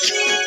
Yeah.